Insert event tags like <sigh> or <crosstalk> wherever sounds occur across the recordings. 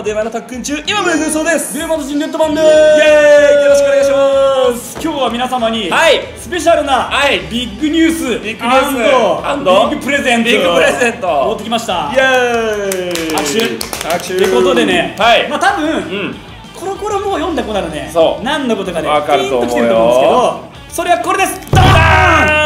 もデュエマの特訓中今村軍曹です。デーマトシンネット版でーイエーイ。よろしくお願いします。今日は皆様に、はい。スペシャルな、はい。ビッグニュースビッグニュース。アンドビッグプレゼント。ビッグプレゼント。持ってきました。イエーイ。拍手。拍手。ということでね、はい、まあ多分、うん。コロコロもう読んだ子ならね。そう。何のことかねわかると思うよ。ピンときてると思うんですけどそれはこれです。ダーン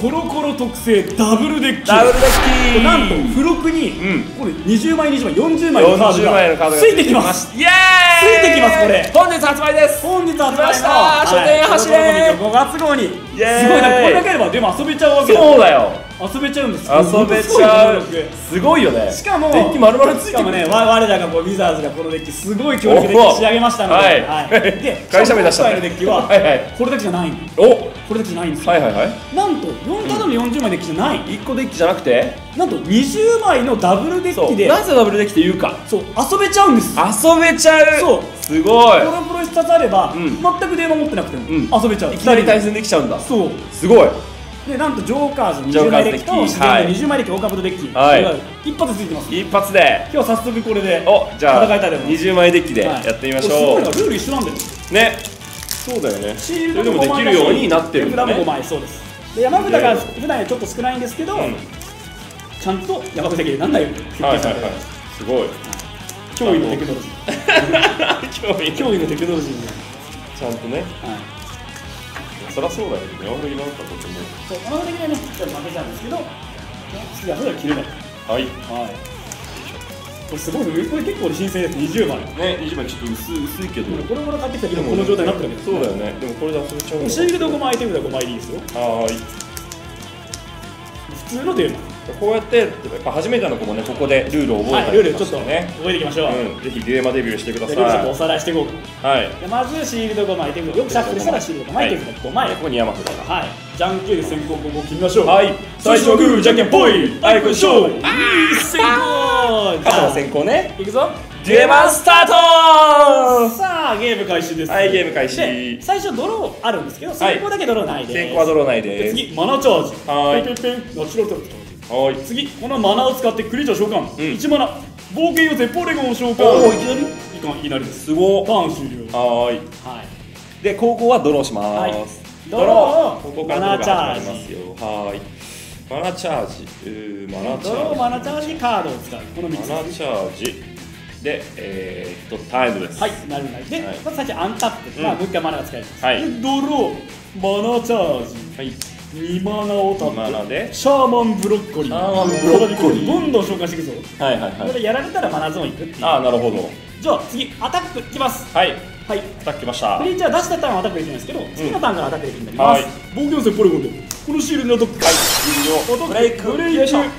コロコロ特製ダブルデッキ。ダブルデッキ。なんと付録に、うん。これ20枚20枚40枚のカード40枚のカードががついてきます。イエーイれ。本日発売です。本日発売した。書店走れはいコロコロコミック5月号にすごいなこれだけあればでも遊べちゃうわけ。だそうだよ。遊べちゃうんです。遊べちゃう。すごいよね。しかもデッキ丸々ついて。しかもね、わ我らがこうウィザーズがこのデッキすごい強力デッおおキ仕上げましたので、はい。で、会社名出した。デッキははいはい。これだけじゃないの。おこれだけじゃないんですよ。はいはいはい。なんと4ただの40枚デッキじゃない。1個デッキじゃなくて？なんと20枚のダブルデッキで、なぜダブルデッキって言うか。そう遊べちゃうんです。遊べちゃう。そうすごい。コロコロ一冊あれば、うん。全く電話持ってなくても、うん。遊べちゃう。いきなり対戦できちゃうんだ。そう。すごい。で、なんとジョーカーズ20ジョーカーズ枚デッキとデッキ自然のはい。20枚デッキ、オーカブトデッキ、はい。一発ついてます。一発で。今日早速これでおじゃあ戦いたいと思います。20枚デッキではい。やってみましこれすごいなょルール一緒なんだよ。うね。そうだよね。シールそれでドもできるようになってるんだ手札も5ね枚そうです。で山札が普段よりちょっと少ないんですけど、うん。ちゃんと山札だけでなんだよ設計はいはいされてるはい。すごい驚異のテクノロジー。興味驚異のテクノロジーにちゃんとね。はい。そりゃそうだよね。山本今だったと思そう山札的にはねちょっと負けちゃうんですけど次はそれは切れない。はうはい。いこれすごいねこれ結構新鮮です。20枚。ね20枚ちょっと薄い薄いけどこれこれ買ってきたけどこの状態になってるわけですそうだよね。でもこれで遊べちゃうんだシールド5枚手札5枚でいいですよ。はーい普通のデュエマこうやってやっぱ初めての子もねここでルールを覚はいえたりルールちょっとね覚えていきましょう、うんぜひデュエマデビューしてくださじゃあルールちょっとおさらいしていこうかはい。でまずシールド5枚手札よくシャッフルしたらシールド5枚手札。5枚でここに山札が。はい、じゃんけん先行後攻決めましょう。はい最初はグー、じゃんけんぽい。あいこしょう。いい先行。じゃあ肩の先行ねいくぞ。デュエマスタートさあ、ゲーム開始です。はいゲーム開始で最初ドローあるんですけど、先行だけドローないです。先行はドローないで次、マナチャージ。はいペンペンナチュラルタはい次、このマナを使ってクリーチャー召喚。ん1マナ。冒険を絶ポレゴンを召喚。おーいきなり？いかんいきなりです。すごターン終了。はーいはい。で高校はドローします、はいドドロローーここからドローが始まりマナチャージますよはーいマナチャージ。うーマナチドロー、ャージマナチャージ、カードを使う。この3つ。マナチャージ。でえー、っとタイムです。はい、なるなる。で、はい。まず最初アンタップ、うん。まあ、もう一回マナが使えます。はい。でドロー、マナチャージ、はい。2マナをタップ、で。シャーマンブロッコリー、シャーマンブロッコリー。どんどん召喚していくぞ。はいはいはい。これやられたらマナゾーン行くっていう。ああなるほど。じゃあ次、アタックいきます。はい。はい。さっきました。クリーチャー出したターンはアタックできないんですけど、次のターンからアタックできるようになります。冒険戦ポリゴンで、このシールドにアタック。はい終了ブレイクブレイクシールド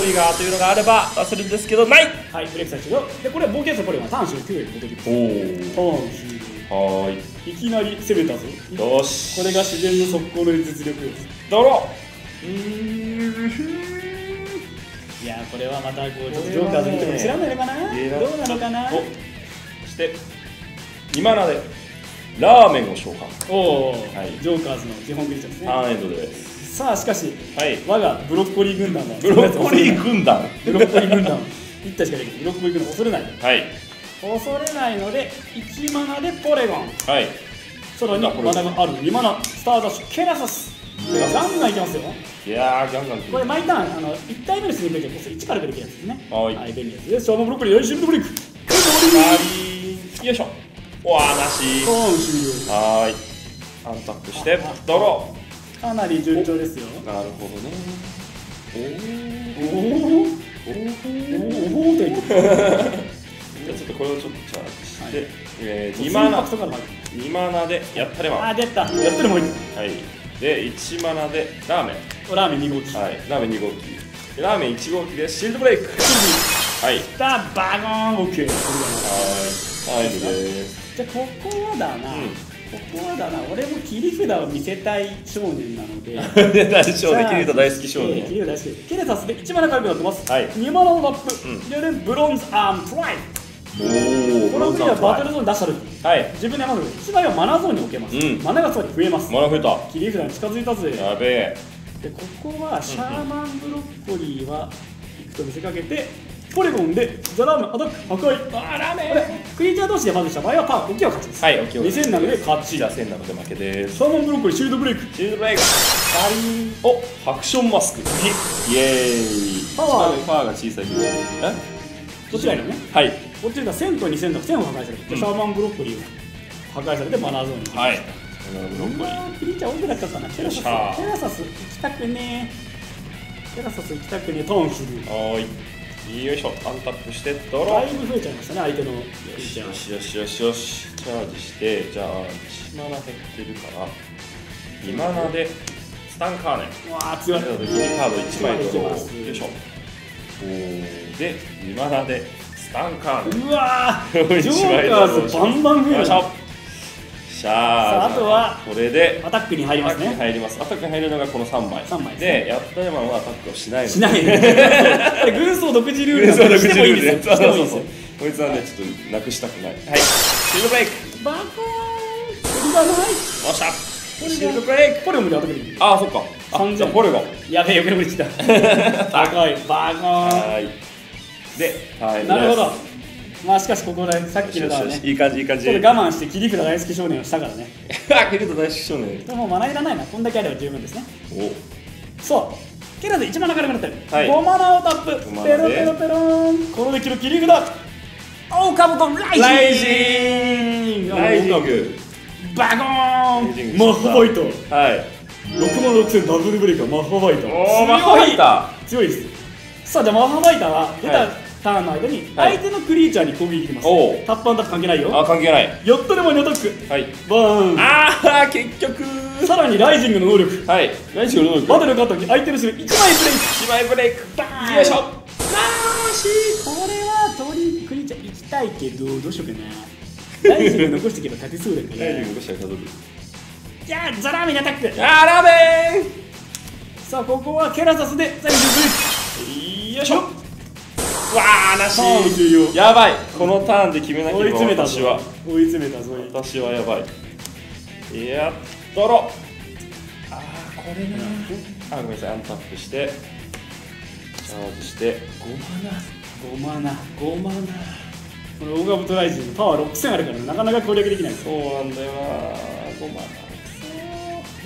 トリガーというのがあれば出せるんですけどないはい、ブレイク最終了。で、これは冒険戦ポリゴンはターン終了9へ戻ります。おおターン終はーい了。いきなり攻めたぞ。よしこれが自然の速攻の実力です。ドロいやーこれはまたこうちょっとジョーカーズ見ても知らないのかな？ーどうなのかな？おそして2マナでラーメンを召喚おお、はい。ジョーカーズの基本クリーチャーですね。ターンエンドです。さあしかしはい。我がブロッコリー軍団はブロッコリー軍団。ブロッコリー軍団。1体しかできない。ブロッコリー軍団恐れない。はい。恐れないので1マナでポレゴン。はい。さらにマナがある2マナスターダッシュケラサス。ガンガンいきますよ。いやーガンガンこれ毎ターンあの1体目のスニーページはこそ1から出るやつですね。はい。はい便利です。ショーマンブロッコリーよいシールドブレイクよいしょわーなしはーい。アンタップしてドロかなり順調ですよ。ーなるほどね。おおおおおおと言っておー。じゃあちょっとこれをちょっとチャー。ジして、はいえー、2インマナパクトから入る2マナでやったればあー。出たやってるもんいいはいで1マナでラー。メンラー。メン2号機はいラー。メン2号機でラー。メン1号機でシー。ルドブレイクはいはいだバゴー。ンオッケー。タイムですじゃあここはだな、うん。ここはだな。俺も切り札を見せたい少年なので。<laughs> 大少年キリュウタ大好き少年リュウ大好き。ケレサスで1マナ軽くなってます、はい。2マナのラップ、うん。でねブロンズアームトライおおこの国はバトルゾーンに出した時はい。自分で山の1枚はマナゾーンに置けます、うん。マナがつまり増えます。マナ増えた。切り札に近づいたぜ。やべえ。でここはシャーマンブロッコリーは行くと見せかけてポリゴンでザラーメンアタック破壊あーラーメこれクリーチャー同士でバトルした場合はパー置きは勝ちです。はい OK 2000なので勝ち。じゃあ1000なので負けです。サーモンブロッコリーシールドブレイク。シールドブレイク。おハクションマスク。イエーイ。パワー。パワーが小さい。けどえ？どちらにもね？はい。こっちが1000と2000の1000を破壊されて、サーモンブロッコリーを破壊されてマナーゾーンに。行きはいブロッうコリー。クリーチャー多くなっちゃったなテラサス。テラサス行きたくね。えテラサス行きたくね。えトーンする。はーいよいしょアンタップしてドロだいーぶ増えちゃいましたね相手のクリーチャーよしよしよしよし。チャージしてじゃあ1マナ減ってるから2マナでスタンカーネ。ンうわー強いということでギリカード1枚ドローよいしょ。で2マナでスタンカーネ。ンうわー <laughs> 一ジョ枚ーカーズバンバン増える。よいしょしゃさあああとはこれでアタックに入りアタックにますね入ります。アタックに入るのがこの3枚。三枚ですね。でやったヤマンはアタックをしないしない。<laughs> これ軍曹独自ルール。してもいいですよ。してもいいですよ。こいつはねちょっとなくしたくない。はい。シールドブレイク。バコーン。これがないよっしゃ。シールドブレイク。でアタックできる。ああそっか。あ3000じゃあポレゴン。やべえよけれぶりきた。高 <laughs> いバコーはーい。ではい。ンなるほどまあしかしここでさっきのだねいい感じいい感じ。ちょっと我慢して切り札大好き少年をしたからね。あケルト大好き少年。でもマナいらないなこんだけあれば十分ですね。お。そう。ケラで一番仲良くなってる、はい。5マナをタップ。ペロペロペロン。このデッキの切り札。青カブトライジン。グライジン。バコライジング。ーン。マッハバイト。はい。6万6000ダブルブレイカーマッハバイト。おーマッハバイタ強い。です。さあじゃあマッハバイターは出たはいターンの間にはい。相手のクリーチャーに攻撃できます、おう。タップアンタップ関係ないよ。あ関係ない。やったでも2アタックはい。バーン。ああ結局。さらにライジングの能力。はい。ライジングの能力。バトルが勝った時相手の種類1枚ブレイク。一枚ブレイク。バーン。よいしょ。よし。これは鳥クリーチャー行きたいけどどうしようかな。ライジング残しておけば勝てそうだから。ライジングどうしたら家族じゃあザラーメンにアタック。あーラーメさあここはケラサスで最後にンよいしょわあなしやばい。このターンで決めなけ追い詰めたぞ。私は。追い詰めたぞ私はやばい。やっとろ。あーこれなあごめんなさい。アンタップして。チャージして。5マナ5マナ5マナこのオーガブトライジングパワー6000あるからなかなか攻略できない。ですそうなんだよな。5マナ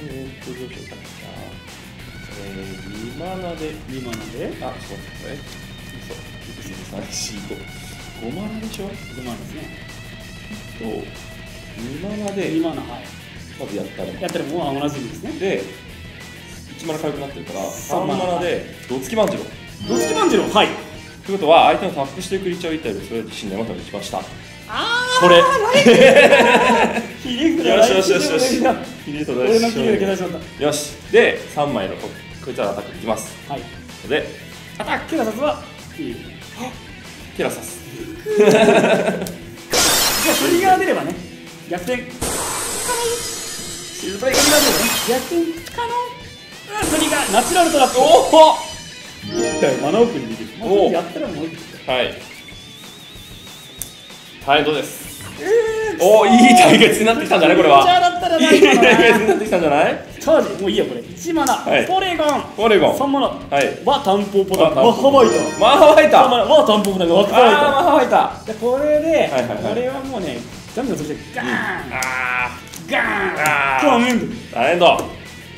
えーっとどうしようかな。えー、2マナで。2マナで。あそうえそう12345 5マナでしょ？5マナですね。と2マナで。2マナはい。まずやったらやったらもう同じですね。で1マナ軽くなってるから三3マナでどつきまんじろう。ロスキマンジロはい。ということは相手のタップしてクリーチャーをいったりそれで死んでまた。一番下あこれ。切り札よ。<laughs> しよしよしよし。俺キリトの切り札消さしよし。で3枚のここいつらアタックいきます。たはい。でアタックケラサスはテラサス。じゃあトリガー出ればね。逆転。シールドブレイクトリガー出ればね。逆転可能うんトリガーナチュラルトラップ。おお一体マナオープンにできる。おもうやったらもういい。はいタイドです？おおいい対決になってきたんじゃない？これチャーはだったらいな。い対決にななってきたんじゃない？チャージもういいよこれ。1マナ、はい。ポレゴン。オレゴン。3マナ。はい。は担保ポタあマッハバイターマッハバイタ3マナ。はタマッハバイタあーマッハバイターでこれで、はいはいはい。これはもうねダメだそしてガーン。あガーン。あー。コーンエンドー大変だ。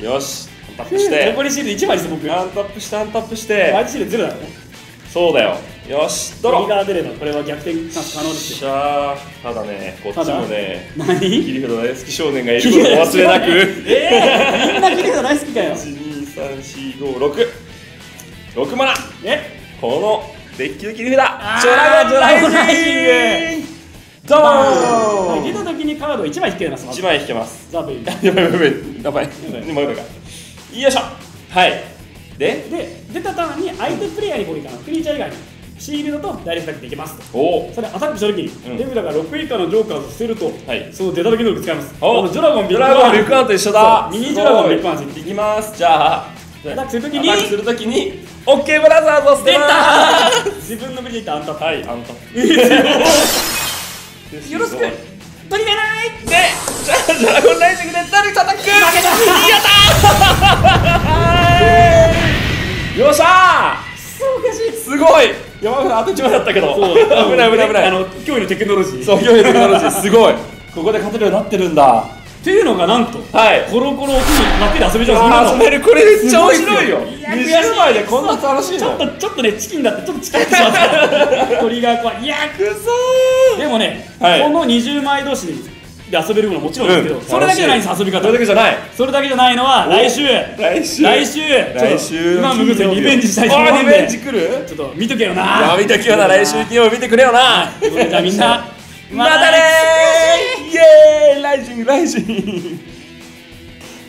よし。タップして。残りシールド1枚です僕。アンタップしてアンタップして。相手シールドゼロだねそうだよ。よしドロー。出ればこれは逆転可能ですよ。ただねこっちもね何？切り札大好き少年がいることを忘れなく。えー、みんな切り札大好きかよ。1234566 6マナ。え？このデッキの切り札。ードラゴンライジング。ドーン。出た時にカード1枚引けます。まず。1枚引けます。ザブ。リ <laughs> やばいやばい。やばい。やばい。よいしょ。はいでで出たターンに相手プレイヤーに攻撃かなクリーチャー以外に。シールドとダイレクトアタックできますと。おお。それアタックした時に、うん。レベルが6以下のジョーカーを捨てると、はい。その出た時能力使います。お。あのドラゴンビドッグワンと一緒だ。ミニドラゴンビッグワンすごい。いきます。じゃあ。アタックするときにアタックするときにオッケーブラザーズを捨てた。自分の無事でいったアンタップすはい。あんたよろしく。取り目ないでじゃあドラゴンライジングで誰かアタック負けた。やったーよっしゃすごい！やばいあと1枚だったけど。危ない危ない危ない。あの驚異のテクノロジー。そう今日のテクノロジー。すごい。ここで勝てるようになってるんだ。っていうのがなんとはい。コロコロを機にラッピーで遊べちゃう。遊べる。これめっちゃ面白いよ。すごいっす。よいや20枚でこんな楽しいちょのっとちょっとねチキンだってちょっとチキンってしまった。トリガー怖いいやくそー。でもね、はい。この20枚同士で遊べるのはもちろんですけど、うん。それだけじゃないんです遊び方。それだけじゃない。それだけじゃないのはお来週。来週。来週。来週。今むぐずリベンジしたいと思うんで。リベンジ来る。ちょっと見とけよいなや見ときよな来週金曜日見てくれよな。じゃあみんな <laughs> またねー。イエー。イライ。ジングライジング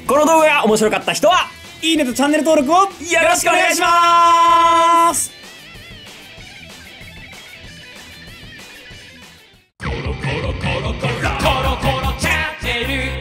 この動画が面白かった人はいいいねとチャンネル登録をよろしくお願いします